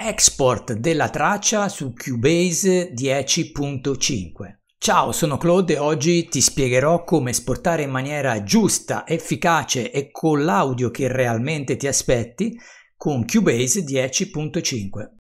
Export della traccia su Cubase 10.5. Ciao, sono Claude e oggi ti spiegherò come esportare in maniera giusta, efficace e con l'audio che realmente ti aspetti con Cubase 10.5.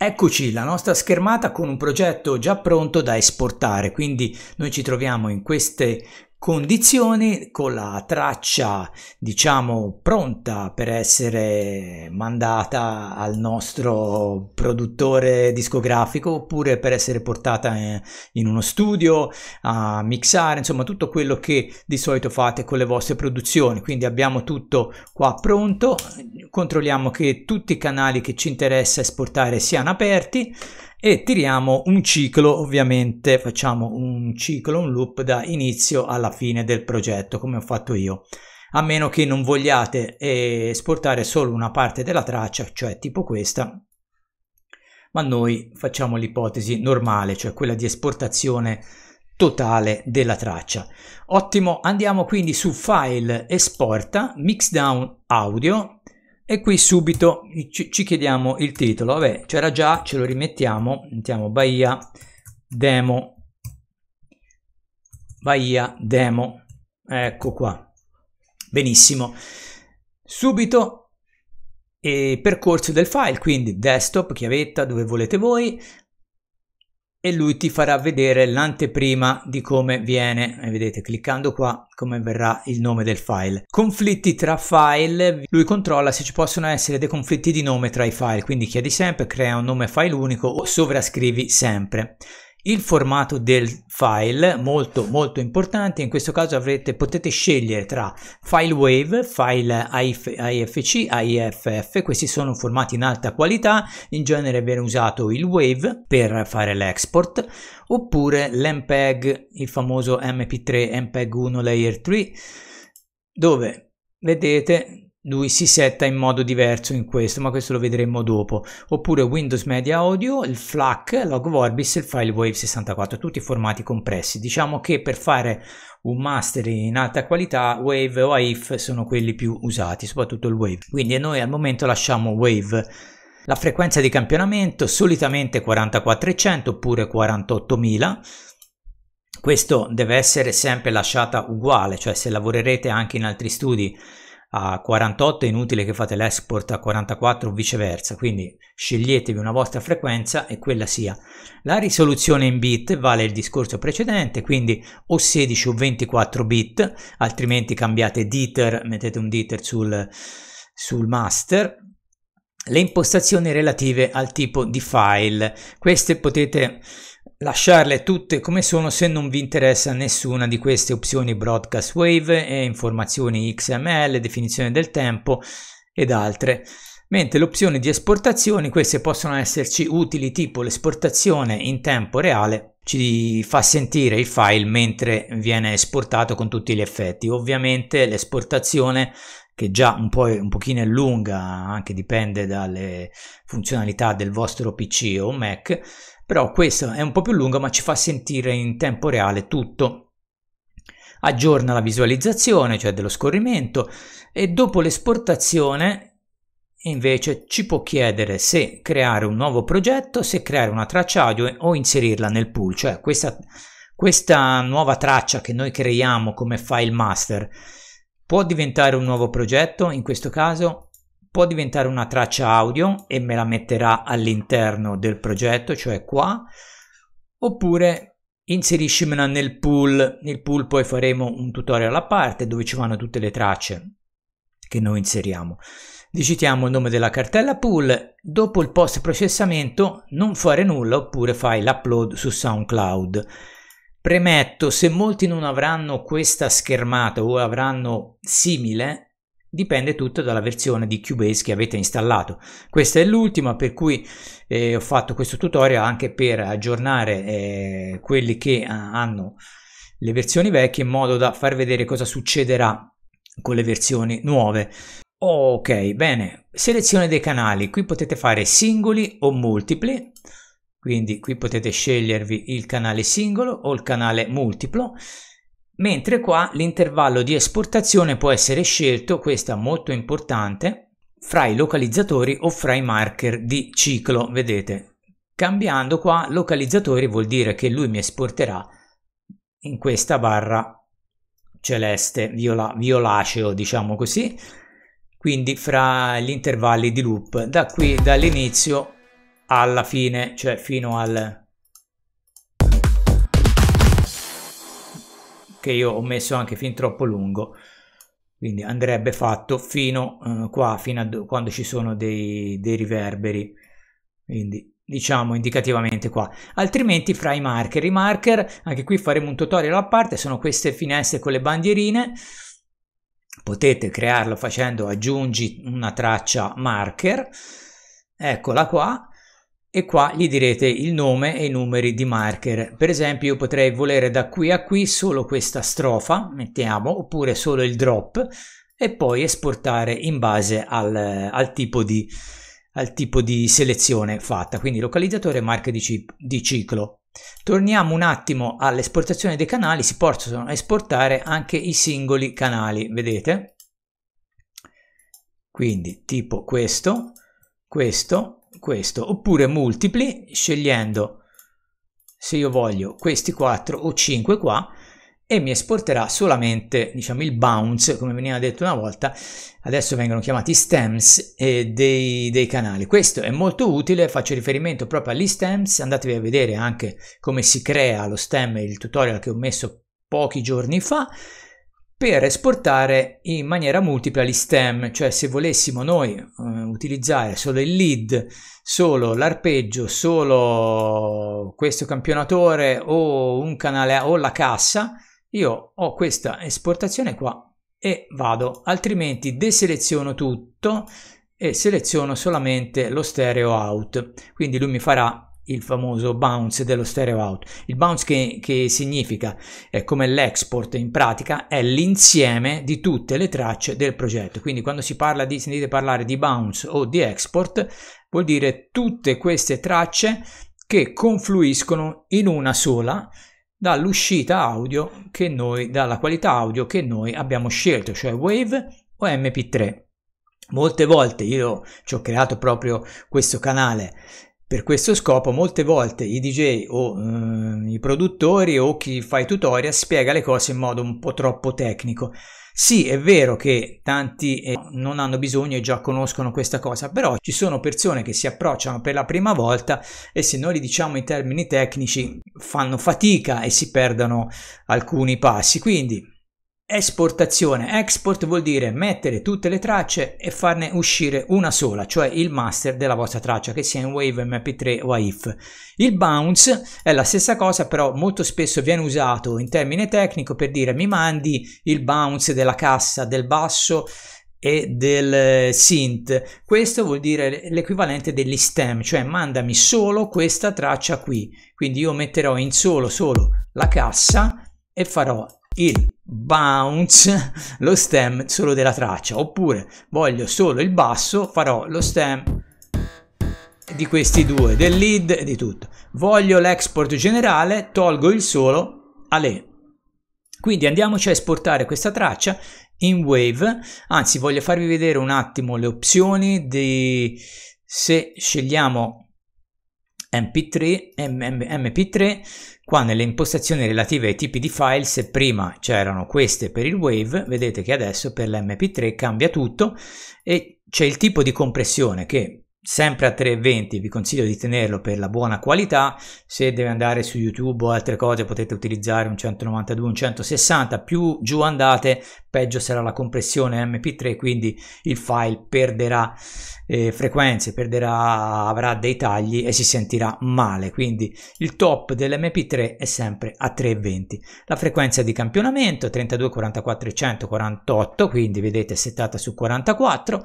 Eccoci la nostra schermata con un progetto già pronto da esportare, quindi noi ci troviamo in queste condizioni con la traccia diciamo pronta per essere mandata al nostro produttore discografico oppure per essere portata in uno studio a mixare insomma tutto quello che di solito fate con le vostre produzioni. Quindi abbiamo tutto qua pronto. Controlliamo che tutti i canali che ci interessa esportare siano aperti e tiriamo un ciclo ovviamente. Facciamo un ciclo un loop da inizio alla fine del progetto come ho fatto io. A meno che non vogliate eh, esportare solo una parte della traccia cioè tipo questa. Ma noi facciamo l'ipotesi normale cioè quella di esportazione totale della traccia. Ottimo andiamo quindi su file esporta mixdown audio e qui subito ci, ci chiediamo il titolo, vabbè c'era già, ce lo rimettiamo, mettiamo Bahia Demo, Bahia Demo, ecco qua, benissimo. Subito e percorso del file, quindi desktop, chiavetta, dove volete voi, e lui ti farà vedere l'anteprima di come viene. E vedete cliccando qua come verrà il nome del file. Conflitti tra file. Lui controlla se ci possono essere dei conflitti di nome tra i file. Quindi chiedi sempre crea un nome file unico o sovrascrivi sempre il formato del file molto molto importante. In questo caso avrete potete scegliere tra file wave file AIFC AIFF questi sono formati in alta qualità. In genere viene usato il wave per fare l'export oppure l'mpeg il famoso mp3 mpeg 1 layer 3 dove vedete lui si setta in modo diverso in questo, ma questo lo vedremo dopo. Oppure Windows Media Audio, il FLAC, Log Vorbis e il file Wave 64, tutti formati compressi. Diciamo che per fare un master in alta qualità, Wave o AIF sono quelli più usati, soprattutto il Wave. Quindi noi al momento lasciamo Wave. La frequenza di campionamento solitamente 4400 oppure 48000. Questo deve essere sempre lasciata uguale, cioè se lavorerete anche in altri studi a 48 è inutile che fate l'export a 44 o viceversa quindi sceglietevi una vostra frequenza e quella sia. La risoluzione in bit vale il discorso precedente quindi o 16 o 24 bit altrimenti cambiate diter mettete un diter sul, sul master. Le impostazioni relative al tipo di file queste potete lasciarle tutte come sono se non vi interessa nessuna di queste opzioni broadcast wave e informazioni XML, definizione del tempo ed altre. Mentre le opzioni di esportazione, queste possono esserci utili tipo l'esportazione in tempo reale, ci fa sentire il file mentre viene esportato con tutti gli effetti. Ovviamente l'esportazione che già un po' un pochino è lunga, anche dipende dalle funzionalità del vostro PC o Mac, però questa è un po' più lunga ma ci fa sentire in tempo reale tutto. Aggiorna la visualizzazione, cioè dello scorrimento, e dopo l'esportazione invece ci può chiedere se creare un nuovo progetto, se creare una traccia audio o inserirla nel pool, cioè questa, questa nuova traccia che noi creiamo come file master può diventare un nuovo progetto, in questo caso può diventare una traccia audio e me la metterà all'interno del progetto, cioè qua, oppure inseriscimela nel pool. Nel pool poi faremo un tutorial a parte dove ci vanno tutte le tracce che noi inseriamo. Digitiamo il nome della cartella pool, dopo il post processamento non fare nulla oppure fai l'upload su SoundCloud. Premetto, se molti non avranno questa schermata o avranno simile, dipende tutto dalla versione di Cubase che avete installato. Questa è l'ultima per cui eh, ho fatto questo tutorial anche per aggiornare eh, quelli che hanno le versioni vecchie in modo da far vedere cosa succederà con le versioni nuove. Ok, bene, selezione dei canali, qui potete fare singoli o multipli, quindi qui potete scegliervi il canale singolo o il canale multiplo mentre qua l'intervallo di esportazione può essere scelto, questo è molto importante, fra i localizzatori o fra i marker di ciclo, vedete. Cambiando qua localizzatori vuol dire che lui mi esporterà in questa barra celeste, viola, violaceo, diciamo così, quindi fra gli intervalli di loop, da qui dall'inizio alla fine, cioè fino al che io ho messo anche fin troppo lungo. Quindi andrebbe fatto fino uh, qua fino a quando ci sono dei, dei riverberi. Quindi diciamo indicativamente qua. Altrimenti fra i marker i marker anche qui faremo un tutorial a parte sono queste finestre con le bandierine. Potete crearlo facendo aggiungi una traccia marker. Eccola qua e qua gli direte il nome e i numeri di marker. Per esempio io potrei volere da qui a qui solo questa strofa, mettiamo, oppure solo il drop e poi esportare in base al, al, tipo, di, al tipo, di, selezione fatta, quindi localizzatore e marche di, di ciclo. Torniamo un attimo all'esportazione dei canali, si possono esportare anche i singoli canali, vedete? Quindi tipo questo, questo, questo oppure multipli scegliendo se io voglio questi 4 o 5 qua e mi esporterà solamente diciamo il bounce come veniva detto una volta adesso vengono chiamati stems eh, dei, dei, canali. Questo è molto utile faccio riferimento proprio agli stems andatevi a vedere anche come si crea lo stem il tutorial che ho messo pochi giorni fa per esportare in maniera multipla gli stem, cioè se volessimo noi eh, utilizzare solo il lead, solo l'arpeggio, solo questo campionatore o un canale o la cassa, io ho questa esportazione qua e vado, altrimenti deseleziono tutto e seleziono solamente lo stereo out, quindi lui mi farà il famoso bounce dello stereo out. Il bounce che, che significa, è come l'export in pratica, è l'insieme di tutte le tracce del progetto. Quindi quando si parla di, sentite parlare di bounce o di export, vuol dire tutte queste tracce che confluiscono in una sola dall'uscita audio che noi, dalla qualità audio che noi abbiamo scelto, cioè Wave o MP3. Molte volte io ci ho creato proprio questo canale per questo scopo molte volte i DJ o eh, i produttori o chi fa i tutorial spiega le cose in modo un po' troppo tecnico. Sì, è vero che tanti eh, non hanno bisogno e già conoscono questa cosa, però ci sono persone che si approcciano per la prima volta e se noi li diciamo in termini tecnici fanno fatica e si perdono alcuni passi. Quindi Esportazione. Export vuol dire mettere tutte le tracce e farne uscire una sola, cioè il master della vostra traccia, che sia in Wave, MP3 o AIF. Il bounce è la stessa cosa, però molto spesso viene usato in termine tecnico per dire mi mandi il bounce della cassa, del basso e del eh, synth. Questo vuol dire l'equivalente degli stem, cioè mandami solo questa traccia qui. Quindi io metterò in solo solo la cassa e farò il bounce lo stem solo della traccia. Oppure voglio solo il basso farò lo stem di questi due del lead e di tutto. Voglio l'export generale tolgo il solo a lei quindi andiamoci a esportare questa traccia in wave. Anzi voglio farvi vedere un attimo le opzioni di se scegliamo mp3 mp3 Qua nelle impostazioni relative ai tipi di file, se prima c'erano queste per il Wave, vedete che adesso per l'MP3 cambia tutto e c'è il tipo di compressione che sempre a 320 vi consiglio di tenerlo per la buona qualità. Se deve andare su youtube o altre cose potete utilizzare un 192 un 160 più giù andate peggio sarà la compressione mp3 quindi il file perderà eh, frequenze perderà avrà dei tagli e si sentirà male. Quindi il top dell'mp3 è sempre a 320 la frequenza di campionamento 32 44 148 quindi vedete settata su 44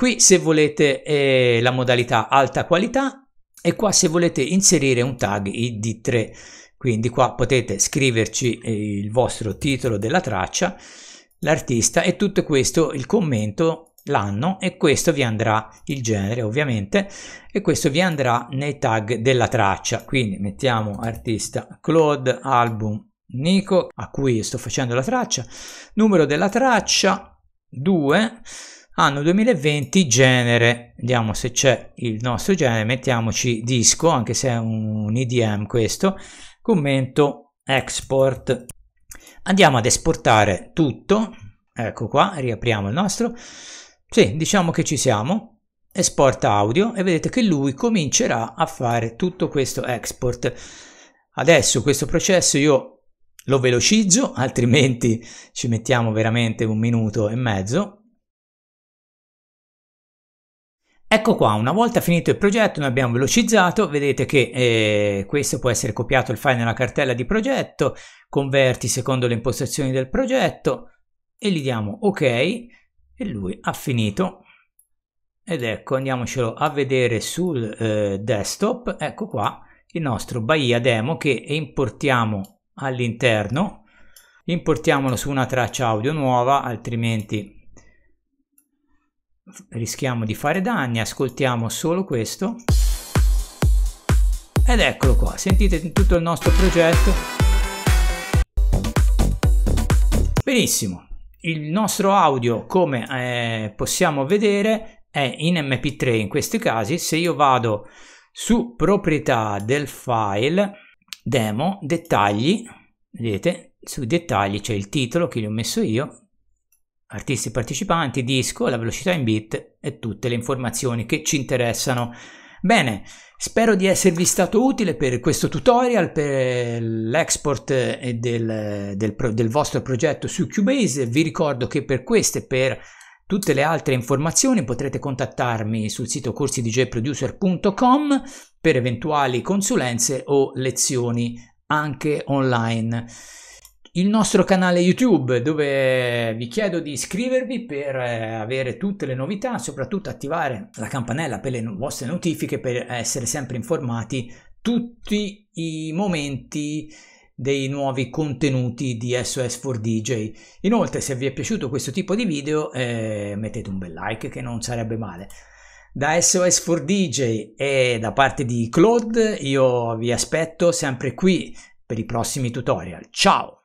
Qui se volete eh, la modalità alta qualità e qua se volete inserire un tag id3 quindi qua potete scriverci eh, il vostro titolo della traccia l'artista e tutto questo il commento l'anno e questo vi andrà il genere ovviamente e questo vi andrà nei tag della traccia. Quindi mettiamo artista Claude album Nico a cui sto facendo la traccia. Numero della traccia 2 Anno 2020, genere, vediamo se c'è il nostro genere, mettiamoci disco, anche se è un IDM questo, commento export. Andiamo ad esportare tutto, ecco qua, riapriamo il nostro, sì, diciamo che ci siamo, esporta audio e vedete che lui comincerà a fare tutto questo export. Adesso questo processo io lo velocizzo, altrimenti ci mettiamo veramente un minuto e mezzo. Ecco qua, una volta finito il progetto noi abbiamo velocizzato, vedete che eh, questo può essere copiato il file nella cartella di progetto, converti secondo le impostazioni del progetto e gli diamo ok e lui ha finito. Ed ecco andiamocelo a vedere sul eh, desktop, ecco qua il nostro Bahia demo che importiamo all'interno, importiamolo su una traccia audio nuova altrimenti rischiamo di fare danni, ascoltiamo solo questo ed eccolo qua, sentite tutto il nostro progetto. Benissimo, il nostro audio come eh, possiamo vedere è in mp3 in questi casi, se io vado su proprietà del file demo, dettagli, vedete, sui dettagli c'è il titolo che gli ho messo io, artisti partecipanti, disco, la velocità in bit e tutte le informazioni che ci interessano. Bene, spero di esservi stato utile per questo tutorial, per l'export del, del, del vostro progetto su Cubase. Vi ricordo che per queste e per tutte le altre informazioni potrete contattarmi sul sito corsidjproducer.com per eventuali consulenze o lezioni anche online il nostro canale YouTube dove vi chiedo di iscrivervi per eh, avere tutte le novità, soprattutto attivare la campanella per le vostre notifiche per essere sempre informati tutti i momenti dei nuovi contenuti di SOS4DJ. Inoltre se vi è piaciuto questo tipo di video eh, mettete un bel like che non sarebbe male. Da SOS4DJ e da parte di Claude io vi aspetto sempre qui per i prossimi tutorial. Ciao!